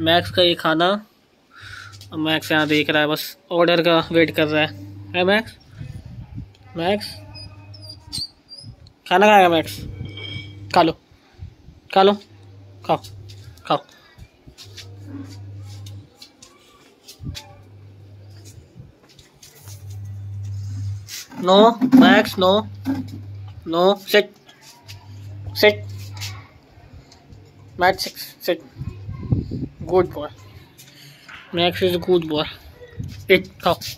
Max का ये खाना। मैक्स यहाँ देख रहा है, बस ऑर्डर का वेट कर रहा है। है मैक्स मैक्स खाना खाएगा मैक्स खा लो। खा लो। खाओ। खाओ। No Max no no sit Max is a good boy. Max is a good boy. It's tough.